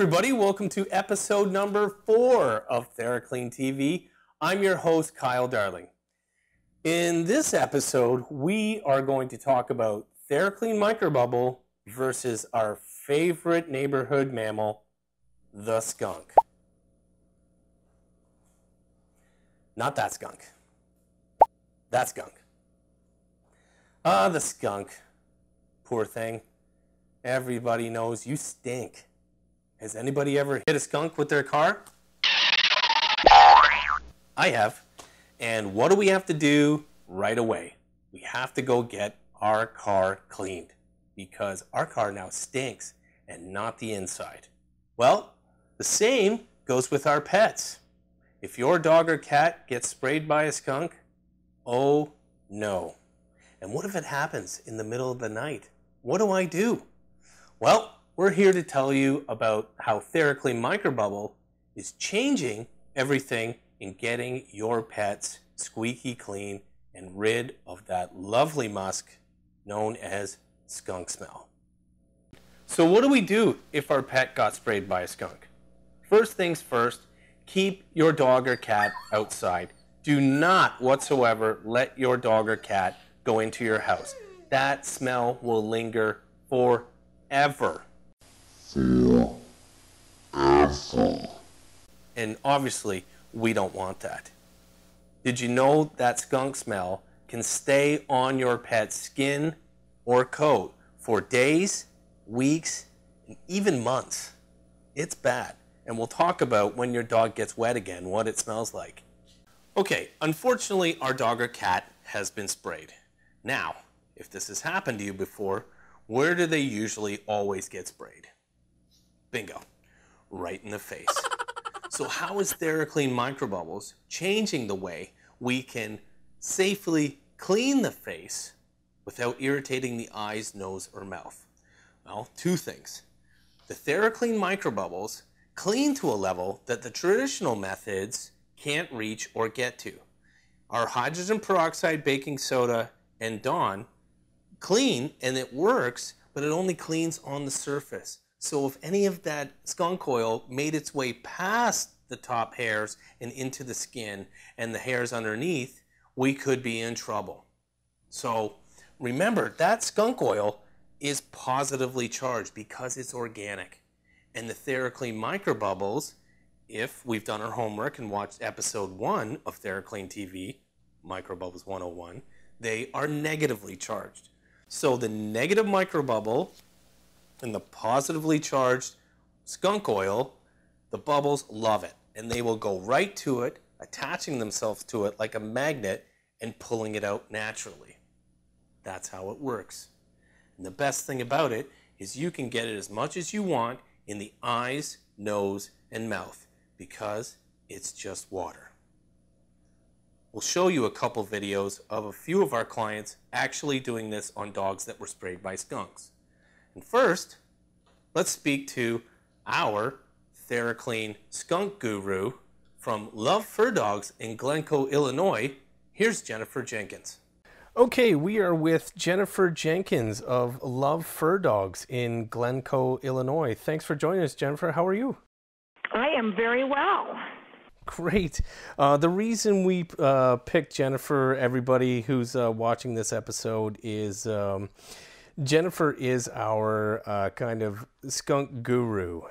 everybody. Welcome to episode number four of TheraClean TV. I'm your host, Kyle Darling. In this episode, we are going to talk about TheraClean Microbubble versus our favorite neighborhood mammal, the skunk. Not that skunk. That skunk. Ah, the skunk. Poor thing. Everybody knows you stink. Has anybody ever hit a skunk with their car? I have. And what do we have to do right away? We have to go get our car cleaned because our car now stinks and not the inside. Well, the same goes with our pets. If your dog or cat gets sprayed by a skunk, oh no. And what if it happens in the middle of the night? What do I do? Well, we're here to tell you about how TheraClean Microbubble is changing everything in getting your pets squeaky clean and rid of that lovely musk known as skunk smell. So what do we do if our pet got sprayed by a skunk? First things first, keep your dog or cat outside. Do not whatsoever let your dog or cat go into your house. That smell will linger forever. And obviously, we don't want that. Did you know that skunk smell can stay on your pet's skin or coat for days, weeks, and even months? It's bad. And we'll talk about when your dog gets wet again, what it smells like. Okay, unfortunately, our dog or cat has been sprayed. Now, if this has happened to you before, where do they usually always get sprayed? Bingo. Right in the face. so how is TheraClean Microbubbles changing the way we can safely clean the face without irritating the eyes, nose, or mouth? Well, two things. The TheraClean Microbubbles clean to a level that the traditional methods can't reach or get to. Our hydrogen peroxide baking soda and Dawn clean and it works, but it only cleans on the surface. So if any of that skunk oil made its way past the top hairs and into the skin and the hairs underneath, we could be in trouble. So remember, that skunk oil is positively charged because it's organic. And the TheraClean microbubbles, if we've done our homework and watched episode one of TheraClean TV, Microbubbles 101, they are negatively charged. So the negative microbubble and the positively charged skunk oil, the bubbles love it. And they will go right to it, attaching themselves to it like a magnet and pulling it out naturally. That's how it works. And the best thing about it is you can get it as much as you want in the eyes, nose, and mouth because it's just water. We'll show you a couple videos of a few of our clients actually doing this on dogs that were sprayed by skunks. And first, let's speak to our TheraClean skunk guru from Love Fur Dogs in Glencoe, Illinois. Here's Jennifer Jenkins. Okay, we are with Jennifer Jenkins of Love Fur Dogs in Glencoe, Illinois. Thanks for joining us, Jennifer. How are you? I am very well. Great. Uh, the reason we uh, picked Jennifer, everybody who's uh, watching this episode, is um, Jennifer is our uh, kind of skunk guru.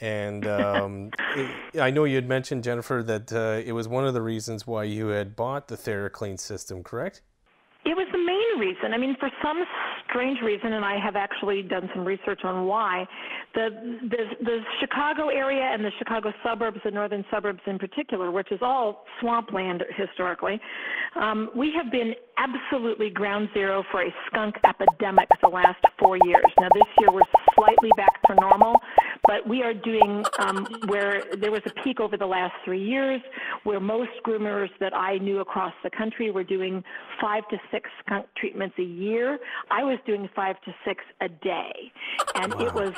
And um, I know you had mentioned, Jennifer, that uh, it was one of the reasons why you had bought the TheraClean system, correct? It was the main reason. I mean, for some strange reason, and I have actually done some research on why, the, the, the Chicago area and the Chicago suburbs, the northern suburbs in particular, which is all swampland historically, um, we have been absolutely ground zero for a skunk epidemic the last four years. Now, this year we're slightly back to normal, but we are doing um, where there was a peak over the last three years where most groomers that I knew across the country were doing five to six skunk treatments a year. I was doing five to six a day. And wow. it was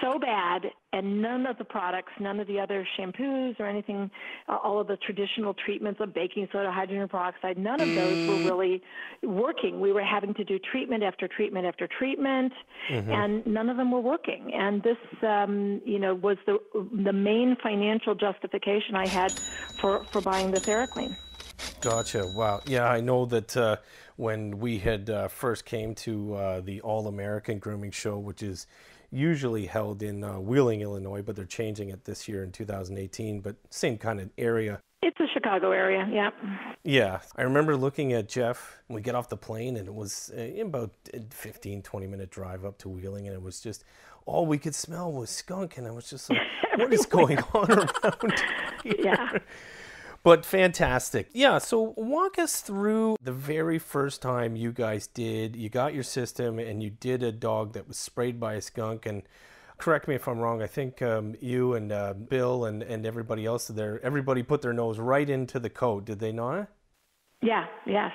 so bad and none of the products, none of the other shampoos or anything, uh, all of the traditional treatments of baking soda, hydrogen peroxide, none of those were really working. We were having to do treatment after treatment after treatment, mm-hmm. and none of them were working. And this, um, you know, was the the main financial justification I had for for buying the TheraClean. Gotcha. Wow. Yeah, I know that uh, when we had uh, first came to uh, the All American Grooming Show, which is usually held in uh, Wheeling, Illinois, but they're changing it this year in 2018. But same kind of area. It's a Chicago area, yeah. Yeah. I remember looking at Jeff. When we get off the plane, and it was uh, about 15, 20 minute drive up to Wheeling, and it was just all we could smell was skunk. And I was just like, what is going on around here? Yeah. But fantastic. Yeah, so walk us through the very first time you guys did, you got your system and you did a dog that was sprayed by a skunk. And correct me if I'm wrong, I think um, you and uh, Bill and, and everybody else there, everybody put their nose right into the coat, did they not? Yeah, yes.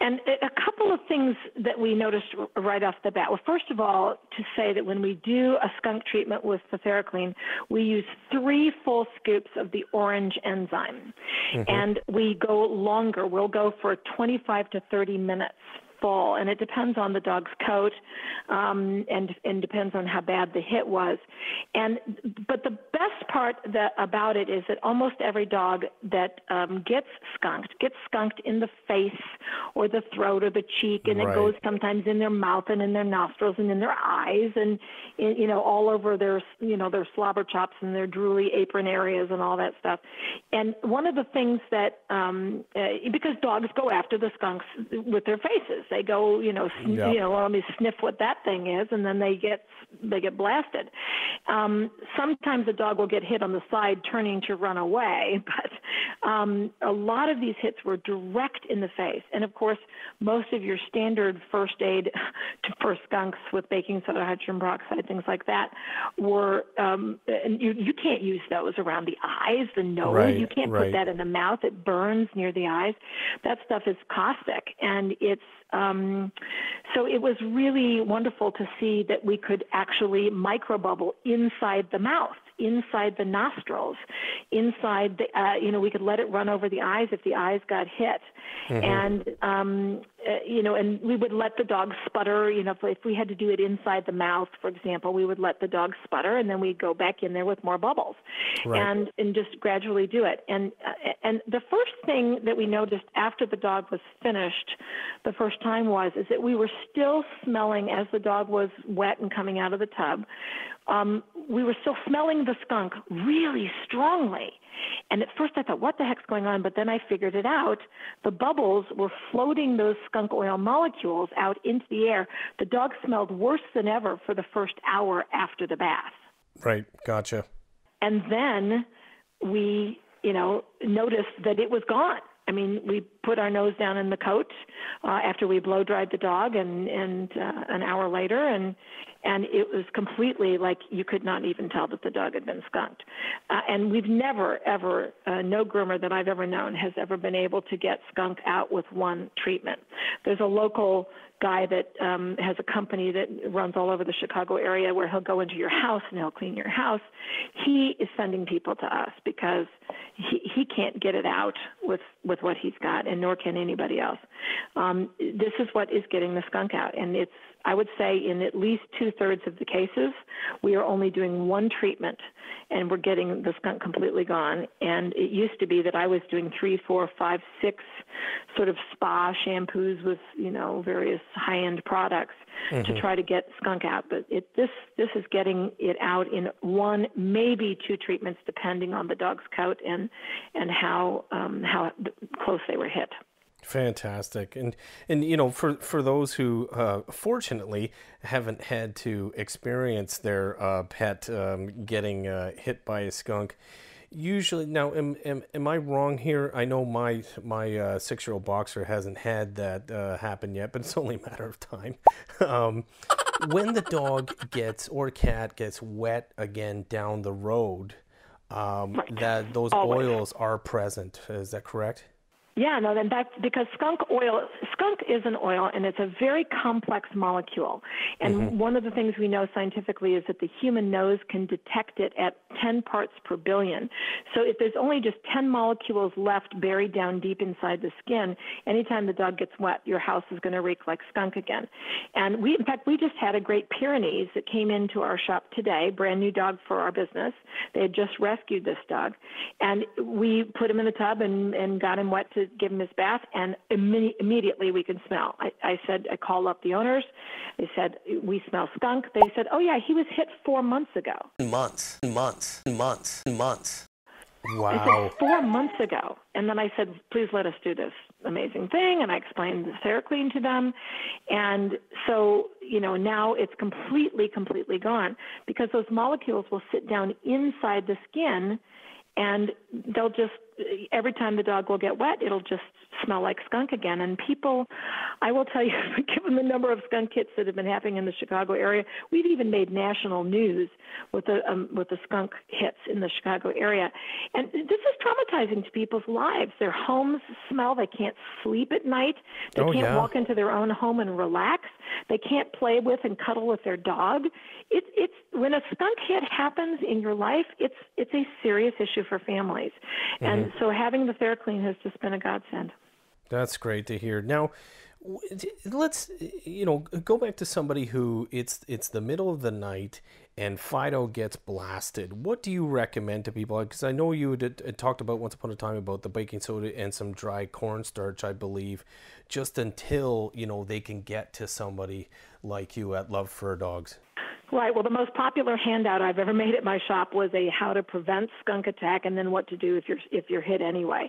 And a couple of things that we noticed right off the bat. Well, first of all, to say that when we do a skunk treatment with the we use three full scoops of the orange enzyme. Mm-hmm. And we go longer. We'll go for 25 to 30 minutes full, and it depends on the dog's coat, um, and and depends on how bad the hit was. And but the best part that about it is that almost every dog that um, gets skunked gets skunked in the face or the throat or the cheek, and right. it goes sometimes in their mouth and in their nostrils and in their eyes, and you know all over their you know their slobber chops and their drooly apron areas and all that stuff. And one of the things that um, uh, because dogs go after the skunks with their faces they go, you know, sn- you know, let me sniff what that thing is, and then they get they get blasted. Um, sometimes a dog will get hit on the side, turning to run away, but um, a lot of these hits were direct in the face. And of course, most of your standard first aid to, for skunks with baking soda, hydrogen peroxide, things like that, were um, and you you can't use those around the eyes, the nose. Right, you can't right. put that in the mouth; it burns near the eyes. That stuff is caustic, and it's um, so it was really wonderful to see that we could actually microbubble inside the mouth inside the nostrils, inside the, uh, you know, we could let it run over the eyes if the eyes got hit. Mm-hmm. And, um, you know, and we would let the dog sputter, you know, if, if we had to do it inside the mouth, for example, we would let the dog sputter and then we'd go back in there with more bubbles right. and, and just gradually do it. And, uh, and the first thing that we noticed after the dog was finished the first time was, is that we were still smelling as the dog was wet and coming out of the tub um, we were still smelling the skunk really strongly. And at first I thought, what the heck's going on? But then I figured it out. The bubbles were floating those skunk oil molecules out into the air. The dog smelled worse than ever for the first hour after the bath. Right. Gotcha. And then we, you know, noticed that it was gone. I mean, we put our nose down in the coat uh, after we blow dried the dog, and and uh, an hour later, and and it was completely like you could not even tell that the dog had been skunked. Uh, and we've never, ever, uh, no groomer that I've ever known has ever been able to get skunk out with one treatment. There's a local guy that um, has a company that runs all over the Chicago area where he'll go into your house and he'll clean your house. He is sending people to us because he, he can't get it out with, with what he's got, and nor can anybody else. Um, this is what is getting the skunk out, and it's I would say in at least two thirds of the cases, we are only doing one treatment and we're getting the skunk completely gone. And it used to be that I was doing three, four, five, six sort of spa shampoos with, you know, various high end products mm-hmm. to try to get skunk out. But it, this, this is getting it out in one, maybe two treatments, depending on the dog's coat and, and how, um, how close they were hit. Fantastic, and and you know, for for those who uh, fortunately haven't had to experience their uh, pet um, getting uh, hit by a skunk, usually now am, am, am I wrong here? I know my my uh, six year old boxer hasn't had that uh, happen yet, but it's only a matter of time. um, when the dog gets or cat gets wet again down the road, um, that those Always. oils are present. Is that correct? Yeah, no, then that's because skunk oil, skunk is an oil and it's a very complex molecule. And mm-hmm. one of the things we know scientifically is that the human nose can detect it at 10 parts per billion. So if there's only just 10 molecules left buried down deep inside the skin, anytime the dog gets wet, your house is going to reek like skunk again. And we, in fact, we just had a Great Pyrenees that came into our shop today, brand new dog for our business. They had just rescued this dog. And we put him in the tub and, and got him wet to give him his bath, and Im- immediately we can smell. I, I said, I called up the owners. They said, we smell skunk. They said, oh, yeah, he was hit four months ago. Months, months, months, months. Wow. four months ago. And then I said, please let us do this amazing thing. And I explained the TheraClean to them. And so, you know, now it's completely, completely gone because those molecules will sit down inside the skin and they'll just every time the dog will get wet, it'll just smell like skunk again. And people, I will tell you, given the number of skunk hits that have been happening in the Chicago area, we've even made national news with the um, with the skunk hits in the Chicago area. And this is traumatizing to people's lives. Their homes smell. They can't sleep at night. They oh, can't yeah. walk into their own home and relax. They can't play with and cuddle with their dog. It, it's when a skunk hit happens in your life, it's it's a serious issue for families. Mm-hmm. And so having the TheraClean has just been a godsend. That's great to hear. Now, let's you know go back to somebody who it's it's the middle of the night and Fido gets blasted. What do you recommend to people? Because I know you had, talked about once upon a time about the baking soda and some dry cornstarch, I believe, just until you know they can get to somebody like you at Love Fur Dogs. Right. Well, the most popular handout I've ever made at my shop was a how to prevent skunk attack and then what to do if you're if you're hit anyway,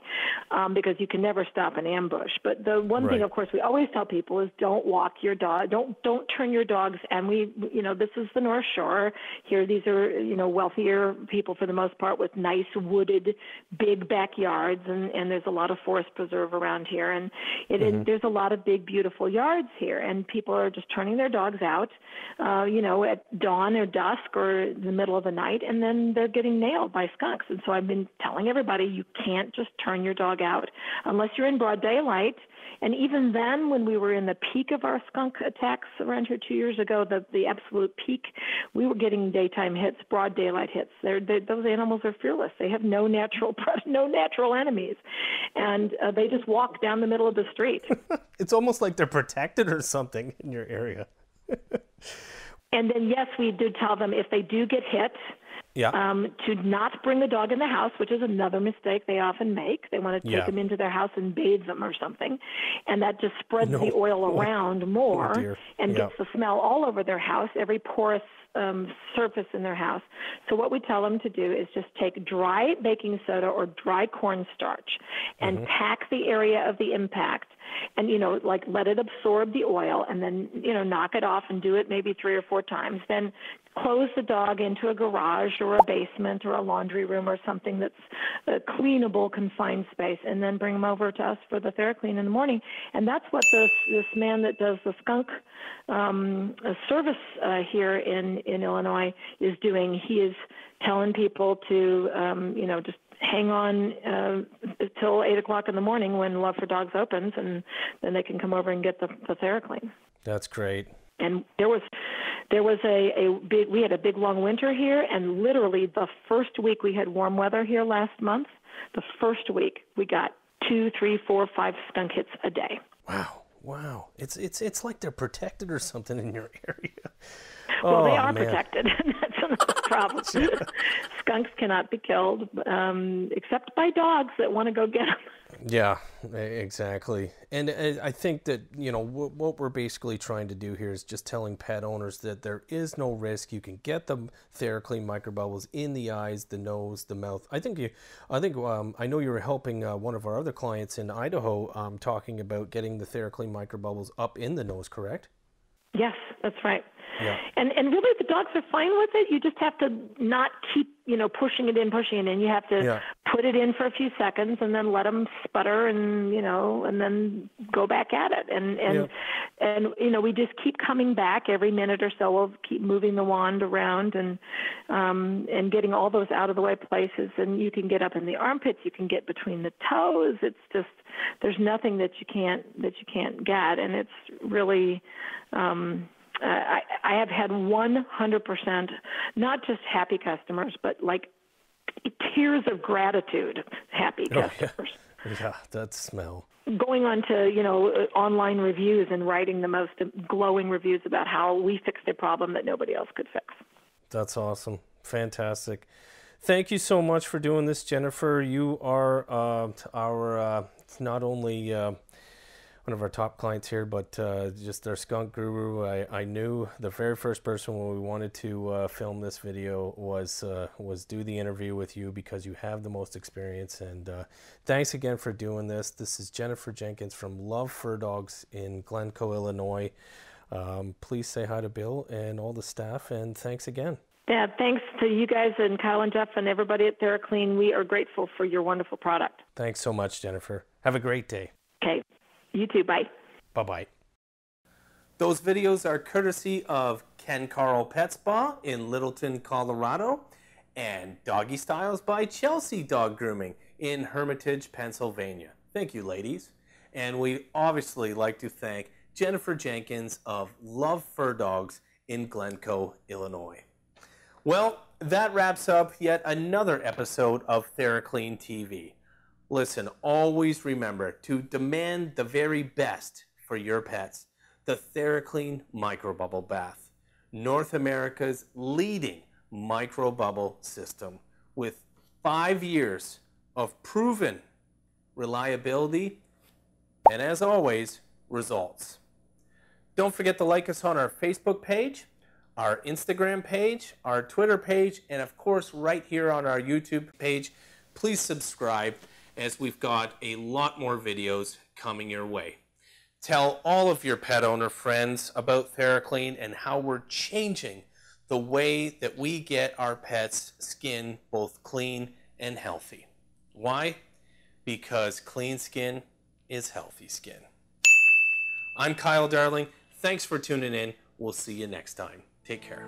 um, because you can never stop an ambush. But the one right. thing, of course, we always tell people is don't walk your dog, don't don't turn your dogs. And we, you know, this is the North Shore. Here, these are you know wealthier people for the most part with nice wooded, big backyards, and and there's a lot of forest preserve around here, and it mm-hmm. is, there's a lot of big beautiful yards here, and people are just turning their dogs out, uh, you know, at dawn or dusk or the middle of the night, and then they're getting nailed by skunks. And so I've been telling everybody you can't just turn your dog out unless you're in broad daylight. And even then, when we were in the peak of our skunk attacks around here two years ago, the the absolute peak, we were getting daytime hits, broad daylight hits. They're, they're, those animals are fearless. They have no natural no natural enemies, and uh, they just walk down the middle of the street. it's almost like they're protected or something in your area. And then, yes, we do tell them if they do get hit, yeah. um, to not bring the dog in the house, which is another mistake they often make. They want to take yeah. them into their house and bathe them or something, and that just spreads no. the oil oh. around more oh, and yeah. gets the smell all over their house, every porous um, surface in their house. So what we tell them to do is just take dry baking soda or dry cornstarch and mm-hmm. pack the area of the impact and you know like let it absorb the oil and then you know knock it off and do it maybe three or four times then close the dog into a garage or a basement or a laundry room or something that's a cleanable confined space and then bring them over to us for the TheraClean in the morning and that's what this this man that does the skunk um, service uh, here in in Illinois is doing he is telling people to um, you know just hang on uh, till eight o'clock in the morning when Love Fur Dogs opens, and then they can come over and get the, the TheraClean. That's great. And there was there was a, a big we had a big long winter here, and literally the first week we had warm weather here last month. The first week we got two, three, four, five skunk hits a day. Wow. Wow, it's it's it's like they're protected or something in your area. Well, oh, they are man. protected. That's another problem. Skunks cannot be killed um, except by dogs that want to go get them. Yeah, exactly. And I think that, you know, what we're basically trying to do here is just telling pet owners that there is no risk. You can get the TheraClean microbubbles in the eyes, the nose, the mouth. I think you, I think, um, I know you were helping uh, one of our other clients in Idaho um, talking about getting the TheraClean microbubbles up in the nose, correct? Yes, that's right. Yeah. And and really the dogs are fine with it. You just have to not keep, you know, pushing it in, pushing it in. You have to yeah. put it in for a few seconds and then let them sputter and, you know, and then go back at it. And and and you know we just keep coming back every minute or so we'll keep moving the wand around and um and getting all those out of the way places and you can get up in the armpits you can get between the toes it's just there's nothing that you can't that you can't get and it's really um I, I have had 100% not just happy customers, but like tears of gratitude happy Oh, customers. yeah. yeah, that smell. Going on to you know uh, online reviews and writing the most glowing reviews about how we fixed a problem that nobody else could fix. That's awesome. Fantastic. Thank you so much for doing this, Jennifer. You are uh, our uh, not only uh, one of our top clients here, but uh, just our skunk guru. I, I knew the very first person when we wanted to uh, film this video was uh, was do the interview with you because you have the most experience. And uh, thanks again for doing this. This is Jennifer Jenkins from Love Fur Dogs in Glencoe, Illinois. Um, please say hi to Bill and all the staff, and thanks again. Yeah, thanks to you guys and Kyle and Jeff and everybody at TheraClean. We are grateful for your wonderful product. Thanks so much, Jennifer. Have a great day. Okay, you too. Bye. Bye bye. Those videos are courtesy of Ken Carl Pet Spa in Littleton, Colorado, and Doggy Styles by Chelsea Dog Grooming in Hermitage, Pennsylvania. Thank you, ladies. And we obviously like to thank Jennifer Jenkins of Love Fur Dogs in Glencoe, Illinois. Well, that wraps up yet another episode of TheraClean TV. Listen, always remember to demand the very best for your pets. The TheraClean Microbubble Bath, North America's leading microbubble system with five years of proven reliability and, as always, results. Don't forget to like us on our Facebook page, our Instagram page, our Twitter page, and of course, right here on our YouTube page. Please subscribe as we've got a lot more videos coming your way. Tell all of your pet owner friends about TheraClean and how we're changing the way that we get our pets' skin both clean and healthy. Why? Because clean skin is healthy skin. I'm Kyle Darling. Thanks for tuning in. We'll see you next time. Take care.